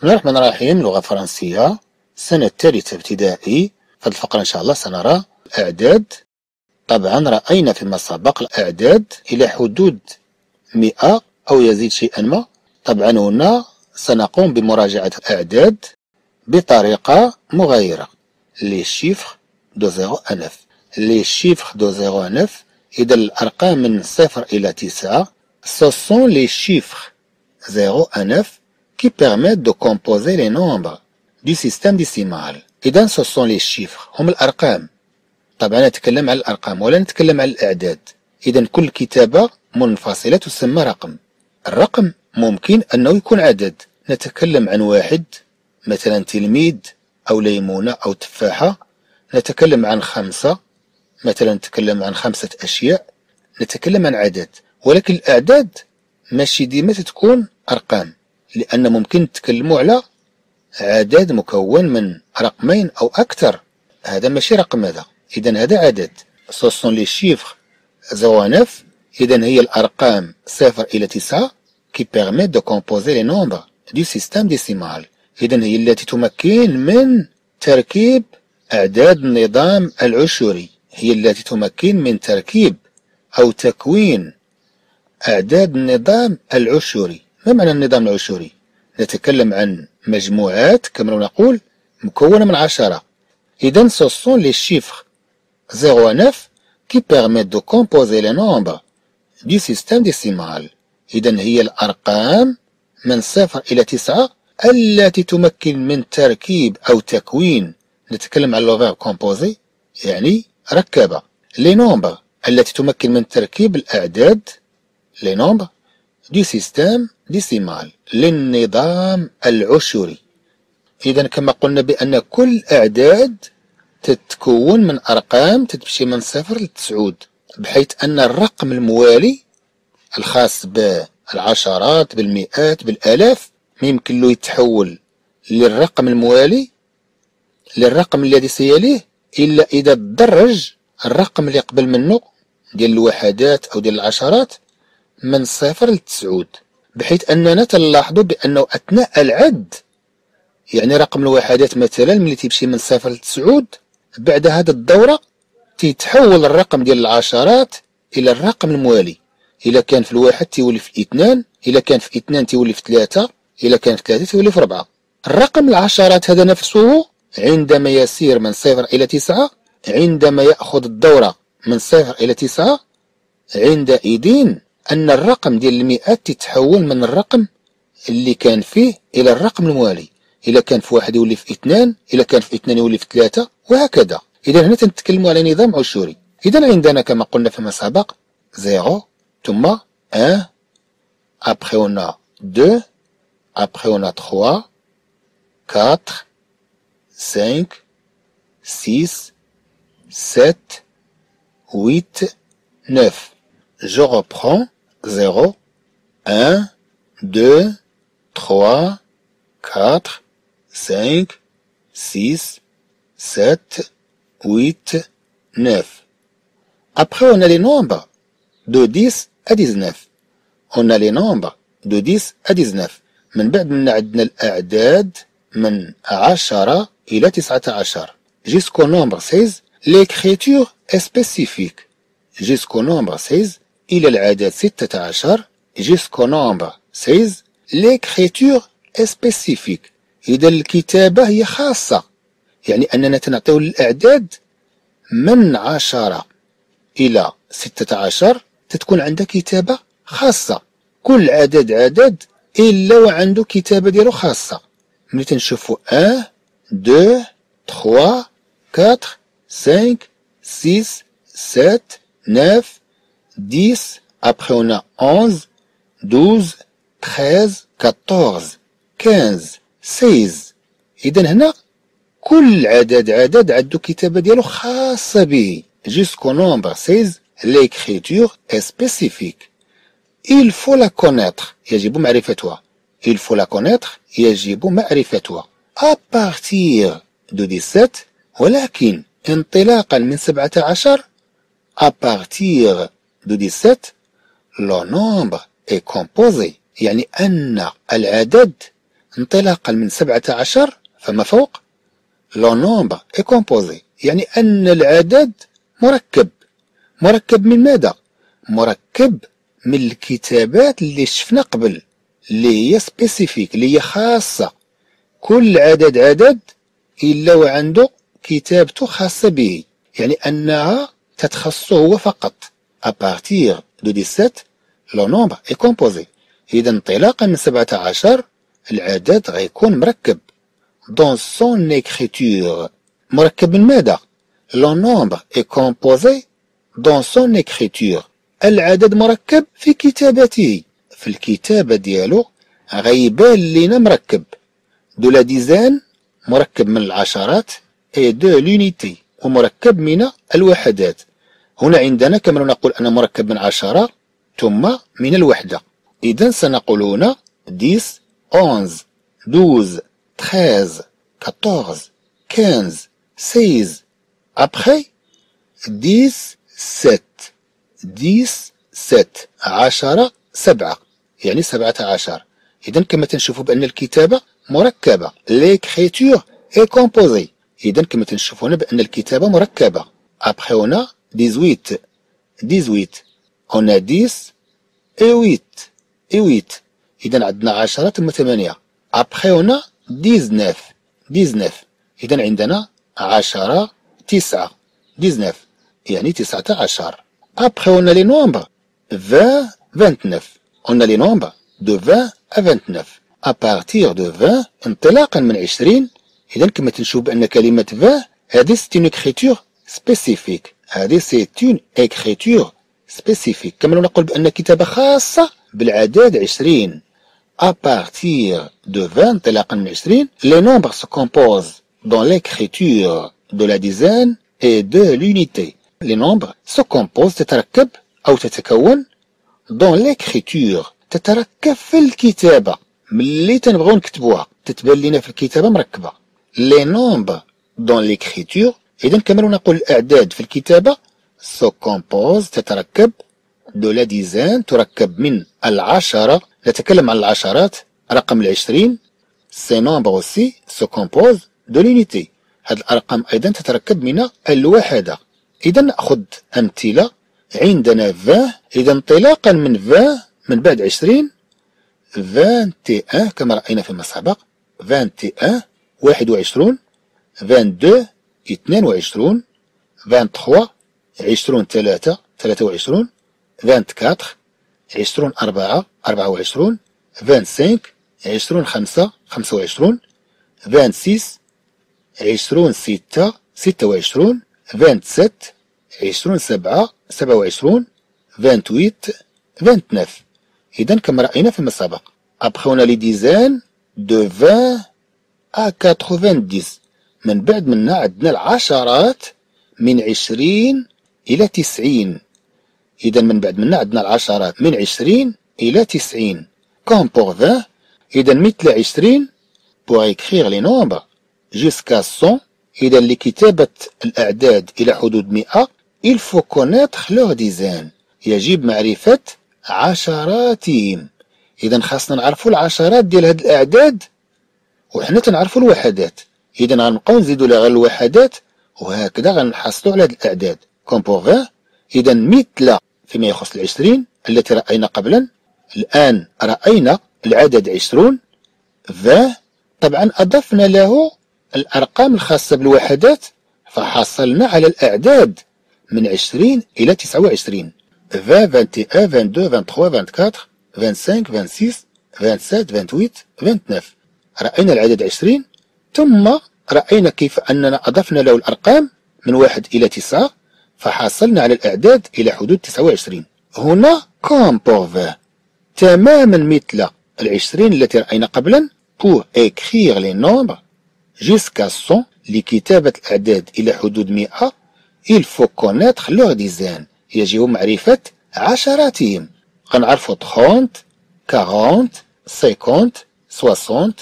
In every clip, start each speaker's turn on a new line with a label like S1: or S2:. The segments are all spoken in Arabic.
S1: بسم الله الرحمن الرحيم لغة فرنسية السنة الثالثة ابتدائي. في الفقرة إن شاء الله سنرى الأعداد طبعا رأينا فيما سبق الأعداد إلى حدود مئة أو يزيد شيئا ما. طبعا هنا سنقوم بمراجعة الأعداد بطريقة مغايرة. les chiffres de zéro à neuf les chiffres de zéro à neuf إذا الأرقام من صفر إلى تسعة. Sont les chiffres. 0 à 9 qui permettent de composer les nombres du système décimal. إذا ce sont les chiffres. هم الأرقام. طبعا نتكلم عن الأرقام ولا نتكلم عن الأعداد. إذا كل كتابة منفصلة تسمى رقم. الرقم ممكن أنه يكون عدد. نتكلم عن واحد مثلا تلميذ أو ليمونة أو تفاحة. نتكلم عن خمسة مثلا نتكلم عن خمسة أشياء. نتكلم عن عدد. ولكن الأعداد ماشي ديما تكون أرقام. لأن ممكن نتكلموا على عدد مكون من رقمين أو أكثر. هذا ماشي رقم هذا. إذا هذا عدد. ce sont les chiffres zéro neuf. إذا هي الأرقام صفر إلى تسعة qui permettent de composer les nombres du système décimal إذا هي التي تمكن من تركيب أعداد النظام العشري هي التي تمكن من تركيب أو تكوين أعداد النظام العشري ما معنى النظام العشري؟ نتكلم عن مجموعات كما نقول مكونة من عشرة. إذا sont les chiffres. 0 à 9 qui permettent de composer les nombres du système décimal. إذا هي الأرقام من صفر إلى تسعة التي تمكن من تركيب أو تكوين. نتكلم عن le composer يعني ركب. les nombres التي تمكن من تركيب الأعداد les nombres du système décimal للنظام العشري إذا كما قلنا بأن كل أعداد تتكون من أرقام تتمشي من صفر لتسعود بحيث أن الرقم الموالي الخاص بالعشرات بالمئات بالآلاف ما يمكن له يتحول للرقم الموالي للرقم الذي سيليه إلا إذا تدرج الرقم اللي قبل منه ديال الوحدات أو ديال العشرات من صفر لتسعود بحيث أننا تلاحظوا بأنه أثناء العد يعني رقم الوحدات مثلا ملي تيمشي من صفر لتسعود بعد هذا الدورة تيتحول الرقم ديال العشرات إلى الرقم الموالي. إلا كان في الواحد تيولي في اثنان إلا كان في اثنان تيولي في ثلاثة إلا كان في ثلاثة تيولي في ربعة. الرقم العشرات هذا نفسه عندما يسير من صفر إلى تسعة عندما يأخذ الدورة من صفر إلى تسعة عندئذ أن الرقم ديال المئات تتحول من الرقم اللي كان فيه إلى الرقم الموالي. إلا كان في واحد يولي في اثنان إلا كان في اثنان يولي في ثلاثة وهكذا. إذا هنا تنتكلموا على نظام عشوري. إذا عندنا كما قلنا فيما سبق زيرو ثم أن a 2 après on a 3 4 5 6 7 8 9 je reprends 0, 1, 2, 3, 4, 5, 6, 7, 8, 9. Après, on a les nombres de 10 à 19. On a les nombres de 10 à 19. من بعد من عندنا الأعداد من 10 إلى 19 jusqu'au nombre 16 l'écriture est spécifique jusqu'au nombre 16 إلى العدد ستة عشر jusqu'au nombre 16 l'écriture est spécifique. إذا الكتابة هي خاصة. يعني أننا تنعطيو الأعداد من عشرة إلى ستة عشر تتكون عندها كتابة خاصة. كل عدد عدد إلا وعنده كتابة ديالو خاصة. ملي تنشوفو un deux trois quatre cinq six سات ناف 10, après on a 11, 12, 13, 14, 15, 16 إذا هنا كل عدد عدد عنده كتابة ديالو خاصة به jusqu'au nombre 16 l'écriture est spécifique il faut la connaître يجب معرفتها il faut la connaître يجب معرفتها à partir de 17 ولكن انطلاقا من 17 à partir de 17 le nombre est composé يعني أن العدد انطلاقا من سبعة عشر فما فوق le nombre est composé يعني أن العدد مركب مركب من ماذا؟ مركب من الكتابات اللي شفنا قبل اللي هي spécifique اللي هي خاصة كل عدد عدد إلا وعنده كتابته خاصة به يعني أنها تتخصه هو فقط à partir de 17 le nombre est composé إذا انطلاقا من 17 العدد غيكون مركب. dans son écriture. مركب من ماذا؟ le nombre est composé dans son écriture. العدد مركب في كتابته. في الكتابة ديالو غيبان لينا مركب. de la dizaine مركب من العشرات et de l'unité ومركب من الوحدات. هنا عندنا كما نقول أن مركب من عشرة ثم من الوحدة. إذا سنقول هنا 10 11 12 13 14 15 16 après 10 7 10 7 عشرة سبعة. يعني سبعة عشر. إذا كما تنشوفوا بأن الكتابة مركبة. l'écriture est composée إذا كما تنشوفوا هنا بأن الكتابة مركبة. أبخي هنا 18 18 هنا 10 اي 8 اي 8 إذا عندنا عشرة ثم ثمانية. أبخي هنا 19 19 إذا عندنا عشرة تسعة. 19 يعني تسعة عشر. Après, on a les nombres. 20, 29. On a les nombres de 20 à 29. À partir de 20 انطلاقا من 20 إذا كما تنشوف بأن كلمة 20 هذه écriture spécifique. هذه c'est une écriture spécifique. كما نقول بأن كتابة خاصة بالعدد 20. À partir de 20 انطلاقا من 20 les nombres se composent dans l'écriture de la dizaine et de l'unité. les nombres se composent تتركب أو تتكون dans l'écriture تتركب في الكتابة ملي تنبغيو نكتبوها تتبان لنا في الكتابة مركبة les nombres dans l'écriture إذا كما نقول الأعداد في الكتابة se compose تتركب de la dizaine تركب من العشرة نتكلم عن العشرات رقم العشرين ces nombres aussi se composent de l'unité. هذه الأرقام أيضا تتركب من الوحدة. إذا نأخذ أمثلة. عندنا 20 إذا انطلاقا من 20 من بعد 20 21 كما رأينا فيما سبق. 21 21 22 22 23 20 3 23 24 20 4 24 25 20 5 25 26 20 6 26 27 عشرون سبعة سبعة وعشرون vingt-huit vingt-neuf إذا كما رأينا فيما سبق après les dizaines de vingt à quatre-vingt-dix من بعد منا عندنا العشرات من عشرين إلى تسعين. إذا من بعد منا عندنا العشرات من عشرين إلى تسعين. comme pour vingt إذا مثل عشرين pour écrire les nombres jusqu'à cent إذا لكتابة الأعداد إلى حدود مئة il faut connaître leur dizaine. يجب معرفة عشراتهم. إذا خاصنا نعرفوا العشرات ديال هاد الأعداد وحنا تنعرفوا الوحدات. إذا غنبقاو نزيدو لها غير الوحدات وهكذا غنحصلوا على هاد الأعداد. كومبوغ إذا مثل فيما يخص العشرين التي رأينا قبلا. الآن رأينا العدد عشرون. ف طبعا أضفنا له الأرقام الخاصة بالوحدات فحصلنا على الأعداد من 20 إلى 29 20 21 22 23 24 25 26 27 28 29 رأينا العدد 20 ثم رأينا كيف أننا أضفنا له الأرقام من 1 إلى 9 فحصلنا على الأعداد إلى حدود 29 هنا كومبوف تماما مثل العشرين التي رأينا قبلا pour écrire les nombres jusqu'à 100 لكتابة الأعداد إلى حدود 100 il faut connaître leur dizaine. يجب معرفة عشراتهم. غنعرفوا 30 40 50 60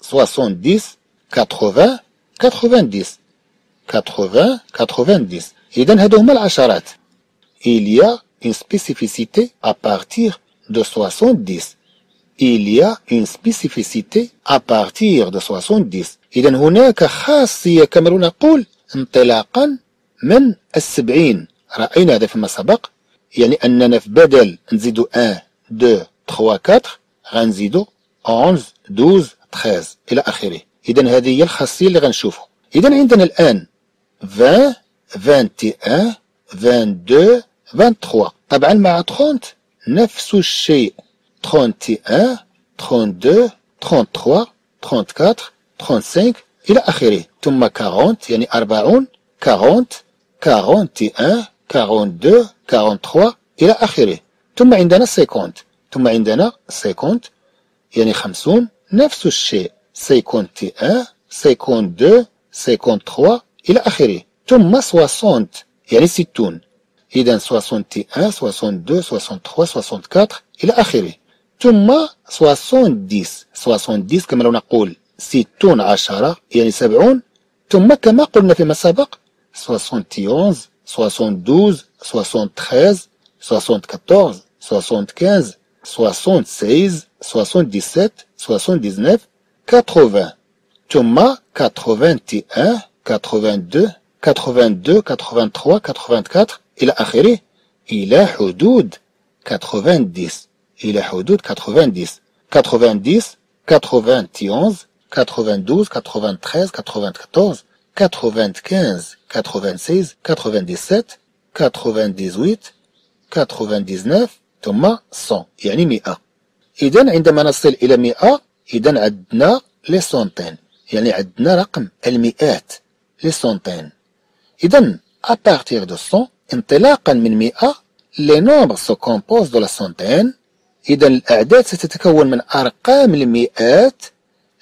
S1: 70 80 90 80 90 إذا هادو هما العشرات. Il y a une spécificité à partir de 70 il y a une spécificité à partir de 70 إذا هناك خاصية كما نقول انطلاقا من السبعين. رأينا هذا فيما سبق. يعني أننا في بدل نزيدو 1 2 3 4 غنزيدو 11 12 13 إلى آخره. إذا هذه هي الخاصية اللي غنشوفو. إذا عندنا الآن 20 21 22 23 طبعا مع 30 نفس الشيء. 31 32 33 34 35 إلى آخره. ثم 40 يعني 40 40 41 42 43 إلى آخره. ثم عندنا 50 ثم عندنا 50 يعني 50 نفس الشيء. 51 52 53 إلى آخره ثم 60 يعني 60 إذا 61 62 63 64 إلى آخره ثم 70 70 كما لو نقول 60 عشرة يعني 70 ثم كما قلنا فيما سبق 71 72 73 74 75 76 77 79 80 ثم 81 82 82 83 84 إلى آخره إلى حدود 90 إلى حدود 90 90 91 92 93 94 95 96 97 98 99 ثم 100 يعني 100 إذا عندما نصل إلى 100 إذا عندنا لي سونتين يعني عندنا رقم المئات les centaines. إذا partir de 100 انطلاقا من 100 les nombres se composent de la centaine إذا الأعداد ستتكون من أرقام المئات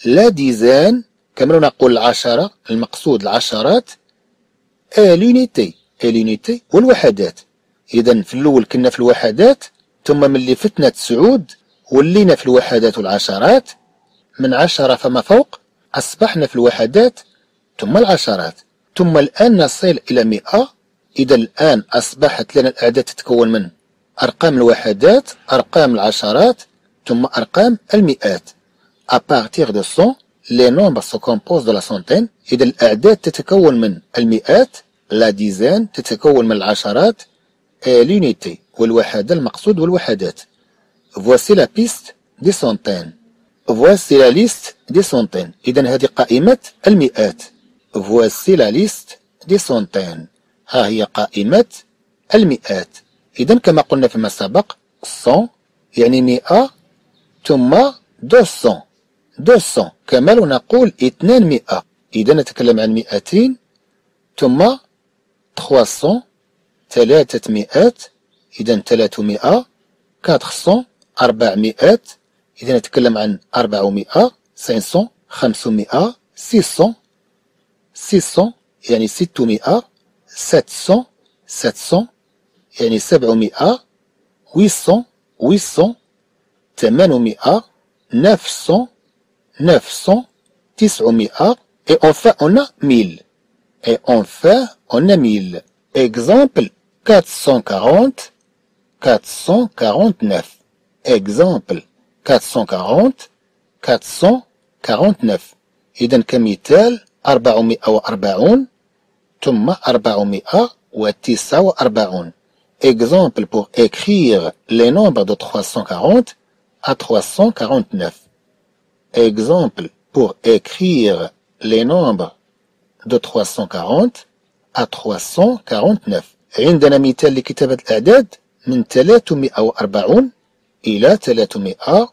S1: la dizaine كما نقول العشرة المقصود العشرات ال unités ال unités والوحدات. إذا في الأول كنا في الوحدات ثم ملي فتنا تسعود ولينا في الوحدات والعشرات. من عشرة فما فوق أصبحنا في الوحدات ثم العشرات. ثم الآن نصل إلى مئة إذا الآن أصبحت لنا الأعداد تتكون من أرقام الوحدات أرقام العشرات ثم أرقام المئات. À partir de 100 les nombres se composent de la centaine. إذا الأعداد تتكون من المئات لا ديزان تتكون من العشرات l'unité والوحدة المقصود والوحدات. Voici la piste des centaines. Voici la liste des centaines. إذا هذه قائمة المئات. Voici la liste des centaines. ها هي قائمة المئات. إذا كما قلنا فيما سبق 100 يعني 100 ثم 200 200 كما لو نقول 200 إذا نتكلم عن 200 ثم 300 300 إذا 300 400 400 إذا نتكلم عن 400 500 500 600 600 يعني 600 700 700 يعني 700 800 800 800 900 900 900 et enfin on a 1000 et enfin on a 1000 exemple 440 449 exemple 440 449 إذا كمثال 440 ثم 449 Exemple pour écrire les nombres de 340 à 349. Exemple pour écrire les nombres de 340 à 349. عندنا مثال لكتابة الأعداد من 340 إلى 349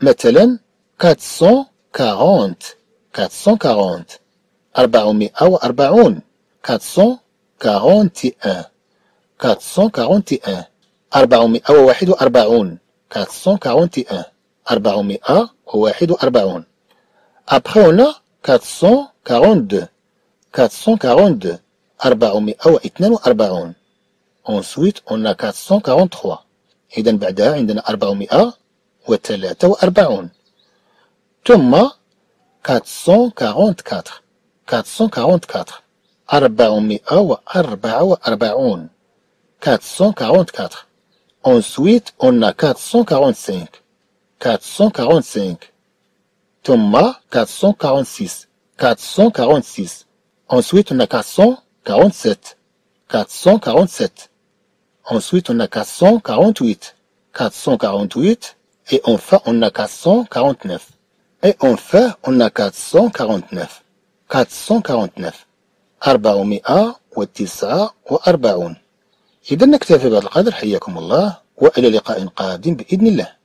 S1: مثلا 440 440 440 441 441 441 441 441 Après on a 442 442 442 Ensuite on a 443 إذا بعدها عندنا 443 ثم 444 444 444 444. Ensuite, on a 445. 445 ثم 446 446 ensuite on a 447 447 ensuite on a 448 448 et enfin on a 449 et enfin on a 449 449 أربعمائة وتسعة وأربعون. إذا نكتفي بهذا القدر. حياكم الله وإلى لقاء قادم بإذن الله.